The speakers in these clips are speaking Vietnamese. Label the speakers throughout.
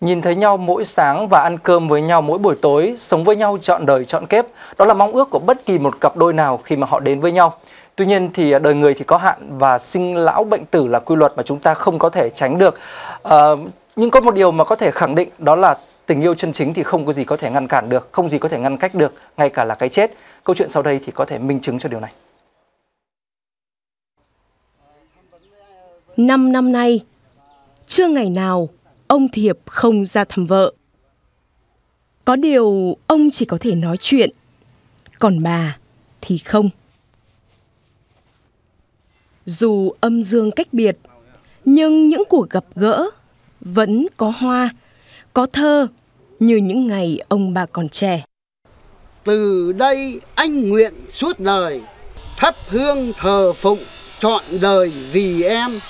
Speaker 1: Nhìn thấy nhau mỗi sáng và ăn cơm với nhau mỗi buổi tối, sống với nhau trọn đời trọn kiếp, đó là mong ước của bất kỳ một cặp đôi nào khi mà họ đến với nhau. Tuy nhiên thì à, đời người thì có hạn và sinh lão bệnh tử là quy luật mà chúng ta không có thể tránh được. À, nhưng có một điều mà có thể khẳng định đó là tình yêu chân chính thì không có gì có thể ngăn cản được, không gì có thể ngăn cách được, ngay cả là cái chết. Câu chuyện sau đây thì có thể minh chứng cho điều này.
Speaker 2: Năm năm nay, chưa ngày nào ông Thiệp không ra thăm vợ. Có điều ông chỉ có thể nói chuyện, còn bà thì không. Dù âm dương cách biệt, nhưng những cuộc gặp gỡ vẫn có hoa, có thơ như những ngày ông bà còn trẻ.
Speaker 3: Từ đây anh nguyện suốt đời thắp hương thờ phụng trọn đời vì em.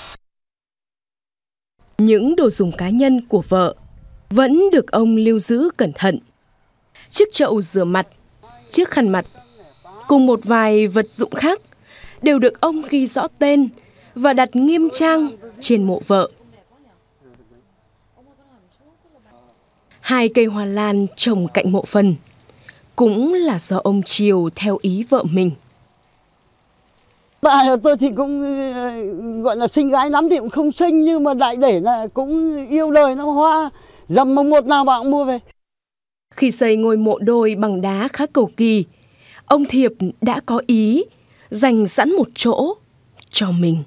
Speaker 2: Những đồ dùng cá nhân của vợ vẫn được ông lưu giữ cẩn thận. Chiếc chậu rửa mặt, chiếc khăn mặt, cùng một vài vật dụng khác đều được ông ghi rõ tên và đặt nghiêm trang trên mộ vợ. Hai cây hoa lan trồng cạnh mộ phần cũng là do ông chiều theo ý vợ mình.
Speaker 3: Bà tôi thì cũng ờ, gọi là sinh gái lắm thì cũng không sinh nhưng mà đại để là cũng yêu đời nó hoa dầm mồng một nào bạn cũng mua về.
Speaker 2: Khi xây ngôi mộ đôi bằng đá khá cầu kỳ, ông Thiệp đã có ý dành sẵn một chỗ cho mình.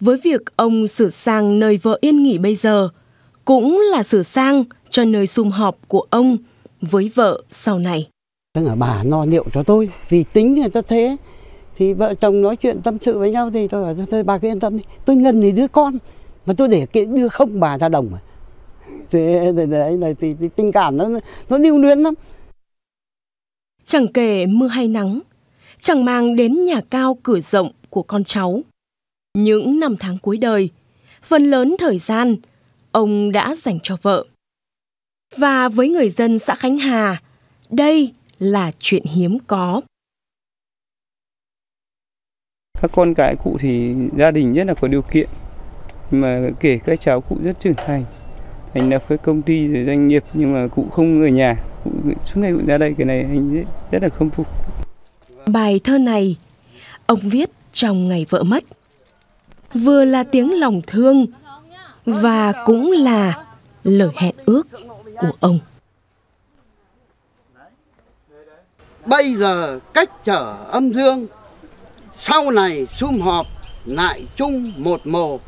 Speaker 2: Với việc ông sửa sang nơi vợ yên nghỉ bây giờ, cũng là sửa sang cho nơi sum họp của ông với vợ sau này.
Speaker 3: Tức là bà no liệu cho tôi, vì tính người ta thế, thì vợ chồng nói chuyện tâm sự với nhau thì tôi bảo thôi bà cứ yên tâm đi, tôi ngân thì đứa con, mà tôi để cái đưa không bà ra đồng mà. Thế đấy là thì, thì tình cảm nó nó lưu luyến lắm.
Speaker 2: Chẳng kể mưa hay nắng, chẳng mang đến nhà cao cửa rộng của con cháu. Những năm tháng cuối đời, phần lớn thời gian ông đã dành cho vợ. Và với người dân xã Khánh Hà, đây là chuyện hiếm có.
Speaker 4: Các con cái cụ thì gia đình rất là có điều kiện, mà kể các cháu cụ rất trưởng thành, thành lập các công ty rồi doanh nghiệp nhưng mà cụ không người nhà, cụ suốt ngày cụ ra đây cái này anh rất là khâm phục.
Speaker 2: Bài thơ này ông viết trong ngày vợ mất. Vừa là tiếng lòng thương và cũng là lời hẹn ước của ông.
Speaker 3: Bây giờ cách trở âm dương, sau này sum họp lại chung một mồ.